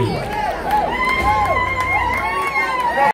anyway.